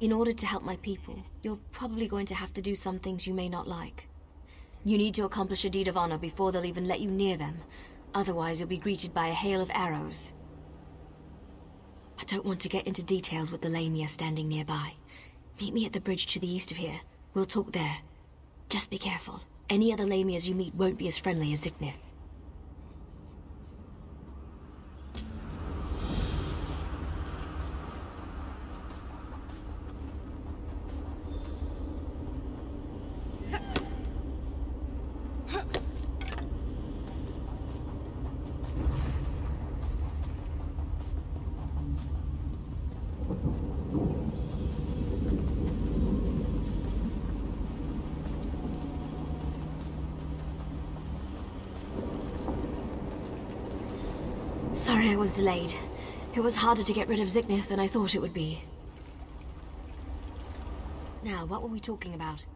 In order to help my people, you're probably going to have to do some things you may not like. You need to accomplish a deed of honor before they'll even let you near them. Otherwise, you'll be greeted by a hail of arrows. I don't want to get into details with the Lamia standing nearby. Meet me at the bridge to the east of here. We'll talk there. Just be careful. Any other Lamias you meet won't be as friendly as Ziknith. Sorry I was delayed. It was harder to get rid of Ziknith than I thought it would be. Now, what were we talking about?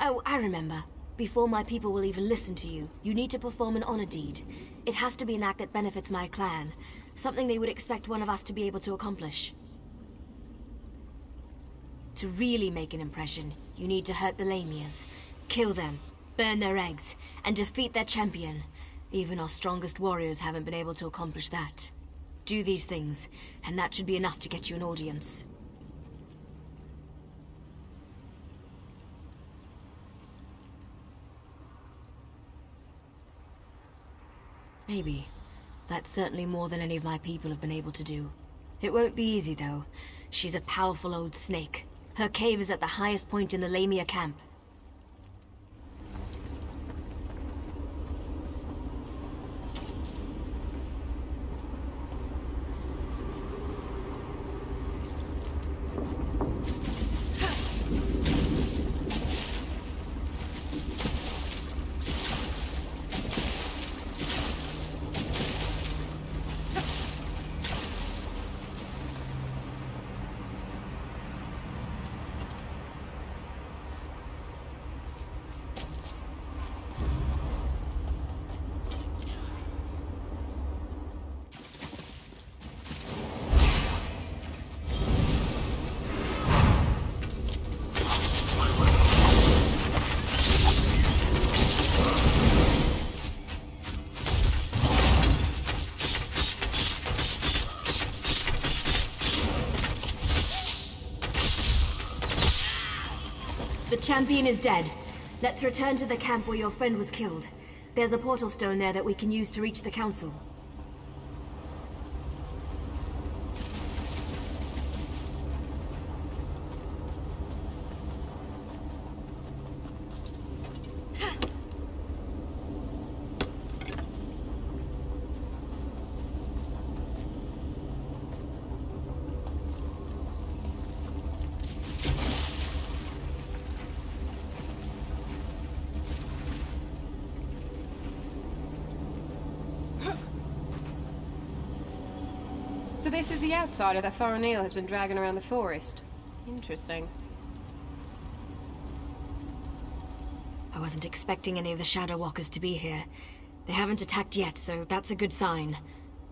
Oh, I remember. Before my people will even listen to you, you need to perform an honor deed. It has to be an act that benefits my clan. Something they would expect one of us to be able to accomplish. To really make an impression, you need to hurt the Lamias. Kill them, burn their eggs, and defeat their champion. Even our strongest warriors haven't been able to accomplish that. Do these things, and that should be enough to get you an audience. Maybe. That's certainly more than any of my people have been able to do. It won't be easy, though. She's a powerful old snake. Her cave is at the highest point in the Lamia camp. The champion is dead. Let's return to the camp where your friend was killed. There's a portal stone there that we can use to reach the council. So this is the outsider that Faranil has been dragging around the forest. Interesting. I wasn't expecting any of the Shadow Walkers to be here. They haven't attacked yet, so that's a good sign.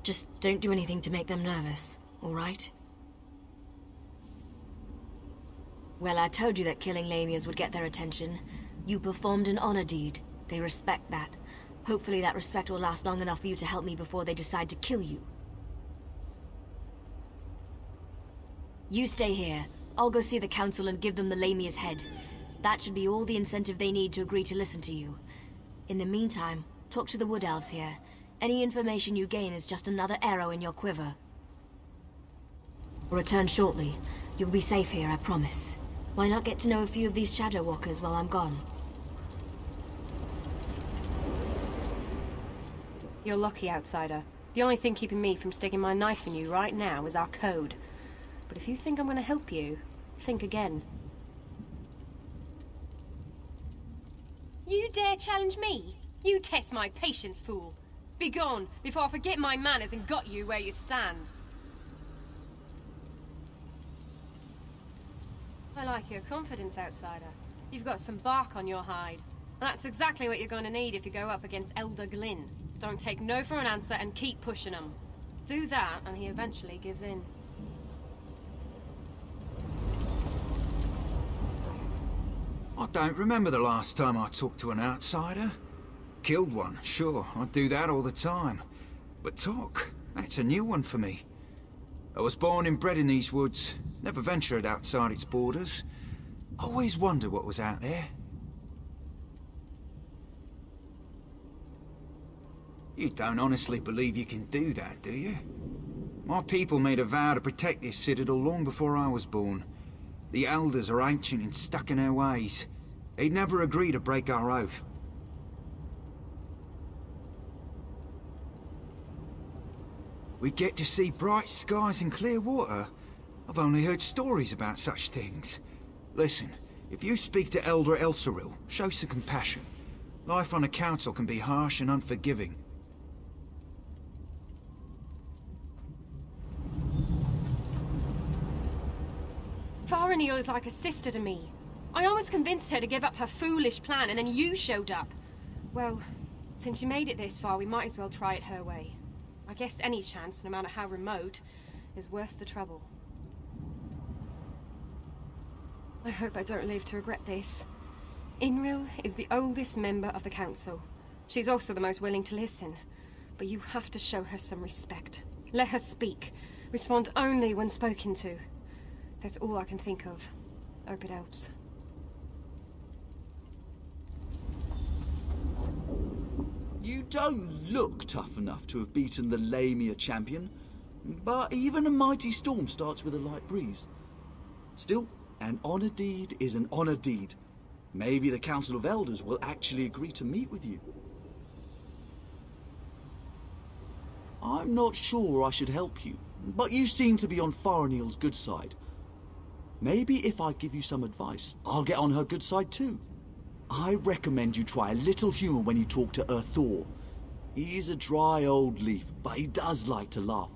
Just don't do anything to make them nervous, alright? Well, I told you that killing Lamias would get their attention. You performed an honor deed. They respect that. Hopefully that respect will last long enough for you to help me before they decide to kill you. You stay here. I'll go see the council and give them the Lamia's head. That should be all the incentive they need to agree to listen to you. In the meantime, talk to the Wood Elves here. Any information you gain is just another arrow in your quiver. I'll return shortly. You'll be safe here, I promise. Why not get to know a few of these Shadow Walkers while I'm gone? You're lucky, outsider. The only thing keeping me from sticking my knife in you right now is our code. But if you think I'm gonna help you, think again. You dare challenge me? You test my patience, fool. Begone, before I forget my manners and got you where you stand. I like your confidence, outsider. You've got some bark on your hide. That's exactly what you're going to need if you go up against Elder Glynn. Don't take no for an answer and keep pushing him. Do that, and he eventually gives in. I don't remember the last time I talked to an outsider. Killed one, sure, I do that all the time. But talk, that's a new one for me. I was born and bred in these woods, never ventured outside its borders. Always wondered what was out there. You don't honestly believe you can do that, do you? My people made a vow to protect this citadel long before I was born. The Elders are ancient and stuck in their ways. They'd never agree to break our oath. We get to see bright skies and clear water. I've only heard stories about such things. Listen, if you speak to Elder Elsaril, show some compassion. Life on a council can be harsh and unforgiving. Farineo is like a sister to me. I almost convinced her to give up her foolish plan and then you showed up. Well, since you made it this far, we might as well try it her way. I guess any chance, no matter how remote, is worth the trouble. I hope I don't live to regret this. Inril is the oldest member of the council. She's also the most willing to listen. But you have to show her some respect. Let her speak. Respond only when spoken to. That's all I can think of. Hope it helps. You don't look tough enough to have beaten the Lamia champion, but even a mighty storm starts with a light breeze. Still, an honor deed is an honor deed. Maybe the Council of Elders will actually agree to meet with you. I'm not sure I should help you, but you seem to be on Farinel's good side. Maybe if I give you some advice, I'll get on her good side too. I recommend you try a little humor when you talk to Erthor. He's a dry old leaf, but he does like to laugh.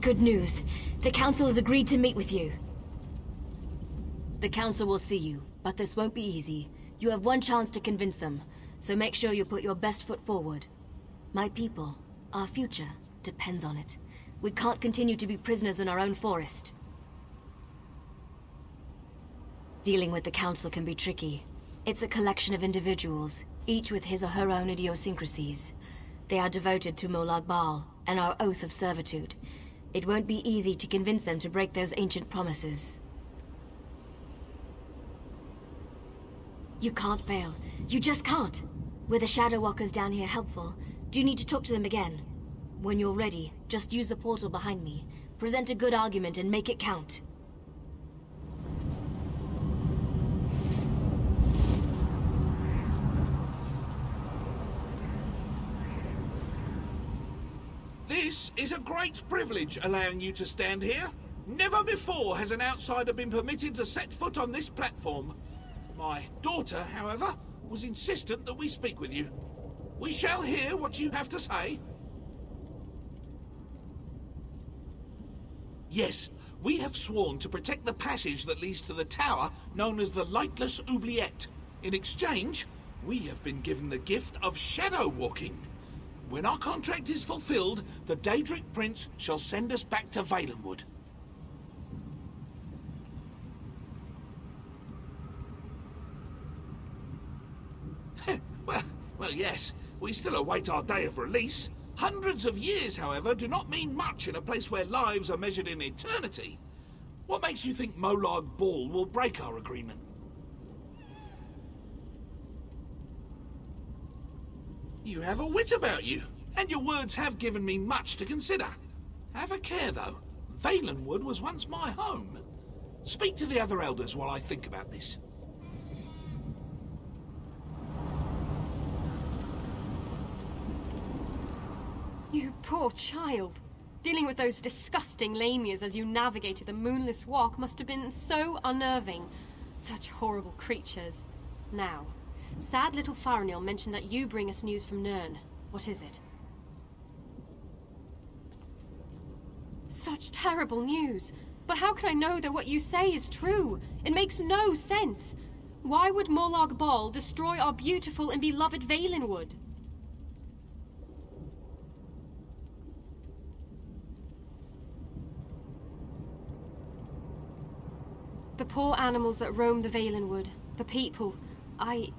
Good news. The Council has agreed to meet with you. The Council will see you, but this won't be easy. You have one chance to convince them, so make sure you put your best foot forward. My people, our future, depends on it. We can't continue to be prisoners in our own forest. Dealing with the Council can be tricky. It's a collection of individuals, each with his or her own idiosyncrasies. They are devoted to Molag Bal and our oath of servitude. It won't be easy to convince them to break those ancient promises. You can't fail. You just can't. Were the Shadow Walkers down here helpful? Do you need to talk to them again? When you're ready, just use the portal behind me. Present a good argument and make it count. This is a great privilege allowing you to stand here. Never before has an outsider been permitted to set foot on this platform. My daughter, however, was insistent that we speak with you. We shall hear what you have to say. Yes, we have sworn to protect the passage that leads to the tower known as the Lightless Oubliette. In exchange, we have been given the gift of shadow walking. When our contract is fulfilled, the Daedric Prince shall send us back to Valenwood. well, well, yes. We still await our day of release. Hundreds of years, however, do not mean much in a place where lives are measured in eternity. What makes you think Molag Bal will break our agreement? You have a wit about you, and your words have given me much to consider. Have a care, though. Valenwood was once my home. Speak to the other elders while I think about this. You poor child. Dealing with those disgusting lamias as you navigated the moonless walk must have been so unnerving. Such horrible creatures. Now, sad little Farinil mentioned that you bring us news from Nirn. What is it? Such terrible news. But how can I know that what you say is true? It makes no sense. Why would Molag Bal destroy our beautiful and beloved Valenwood? The poor animals that roam the Valenwood, the people. I...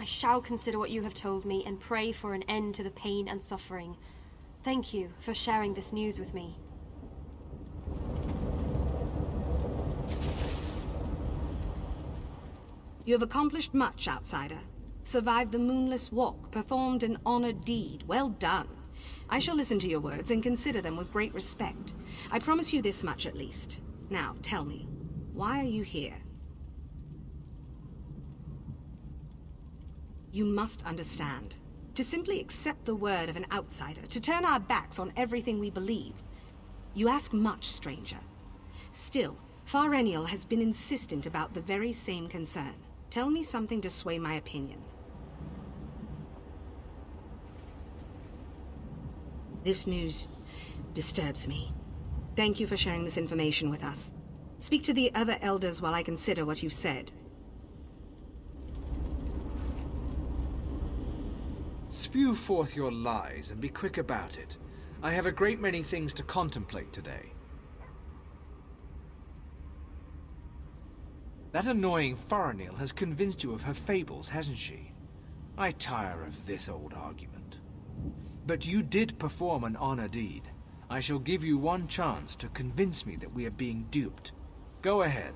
I shall consider what you have told me and pray for an end to the pain and suffering. Thank you for sharing this news with me. You have accomplished much, outsider. Survived the moonless walk, performed an honored deed. Well done. I shall listen to your words and consider them with great respect. I promise you this much at least. Now, tell me, why are you here? You must understand. To simply accept the word of an outsider, to turn our backs on everything we believe. You ask much, stranger. Still, Fahrenial has been insistent about the very same concern. Tell me something to sway my opinion. This news disturbs me. Thank you for sharing this information with us. Speak to the other elders while I consider what you've said. Spew forth your lies and be quick about it. I have a great many things to contemplate today. That annoying Fahrenial has convinced you of her fables, hasn't she? I tire of this old argument. But you did perform an honor deed. I shall give you one chance to convince me that we are being duped. Go ahead.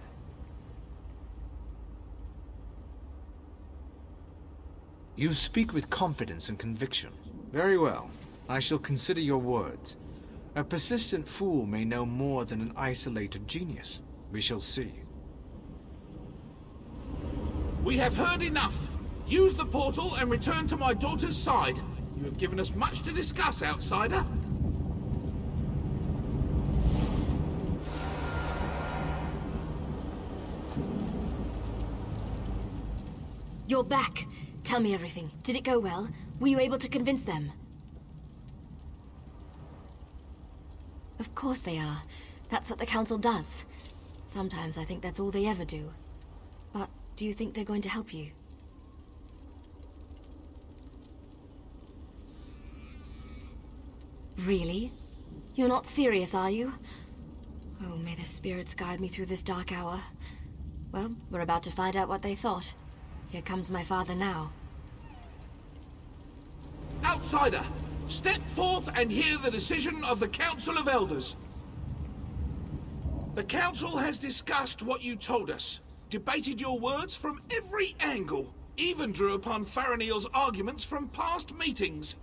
You speak with confidence and conviction. Very well. I shall consider your words. A persistent fool may know more than an isolated genius. We shall see. We have heard enough. Use the portal and return to my daughter's side. You have given us much to discuss, outsider. You're back. Tell me everything. Did it go well? Were you able to convince them? Of course they are. That's what the Council does. Sometimes I think that's all they ever do. But do you think they're going to help you? Really? You're not serious, are you? Oh, may the spirits guide me through this dark hour. Well, we're about to find out what they thought. Here comes my father now. Outsider, step forth and hear the decision of the Council of Elders. The Council has discussed what you told us, debated your words from every angle, even drew upon Fahrenial's arguments from past meetings.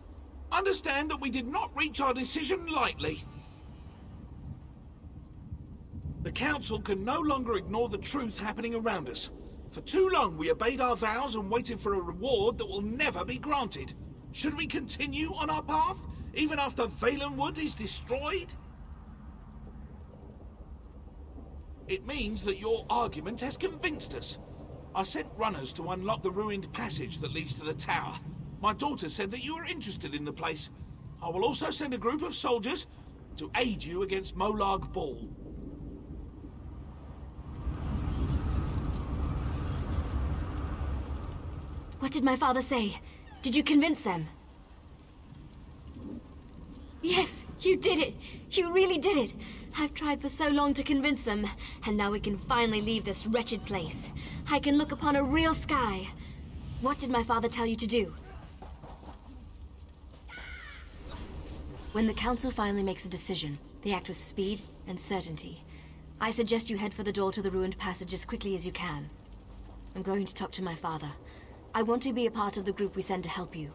Understand that we did not reach our decision lightly. The Council can no longer ignore the truth happening around us. For too long we obeyed our vows and waited for a reward that will never be granted. Should we continue on our path, even after Valenwood is destroyed? It means that your argument has convinced us. I sent runners to unlock the ruined passage that leads to the tower. My daughter said that you are interested in the place. I will also send a group of soldiers to aid you against Molag Bal. What did my father say? Did you convince them? Yes, you did it! You really did it! I've tried for so long to convince them, and now we can finally leave this wretched place. I can look upon a real sky. What did my father tell you to do? When the Council finally makes a decision, they act with speed and certainty. I suggest you head for the door to the ruined passage as quickly as you can. I'm going to talk to my father. I want to be a part of the group we send to help you.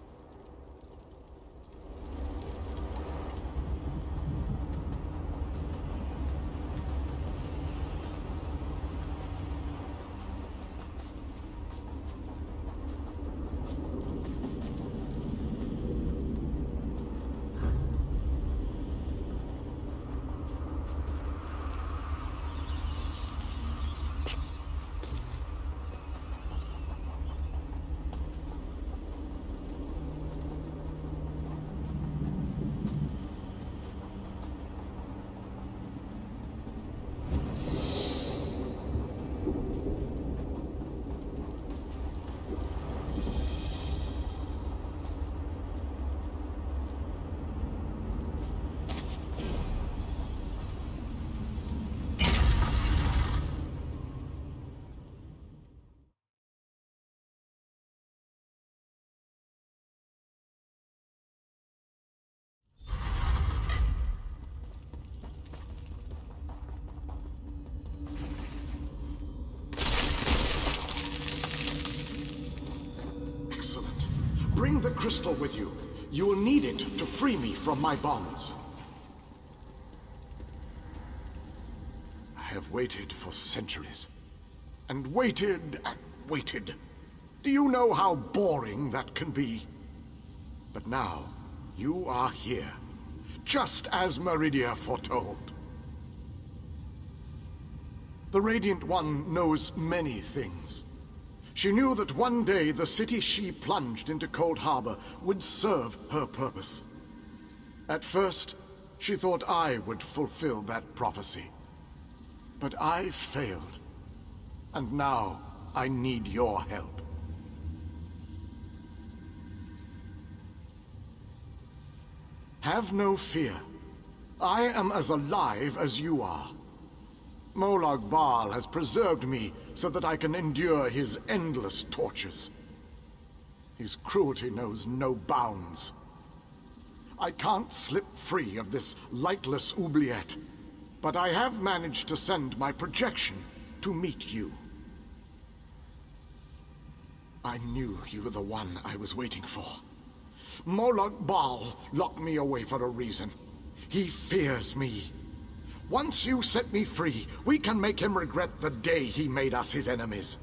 Bring the crystal with you. You will need it to free me from my bonds. I have waited for centuries. And waited and waited. Do you know how boring that can be? But now, you are here. Just as Meridia foretold. The Radiant One knows many things. She knew that one day the city she plunged into Coldharbour would serve her purpose. At first, she thought I would fulfill that prophecy. But I failed. And now, I need your help. Have no fear. I am as alive as you are. Molag Bal has preserved me so that I can endure his endless tortures. His cruelty knows no bounds. I can't slip free of this lightless oubliette, but I have managed to send my projection to meet you. I knew you were the one I was waiting for. Molag Bal locked me away for a reason. He fears me. Once you set me free, we can make him regret the day he made us his enemies.